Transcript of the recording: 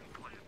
been planned.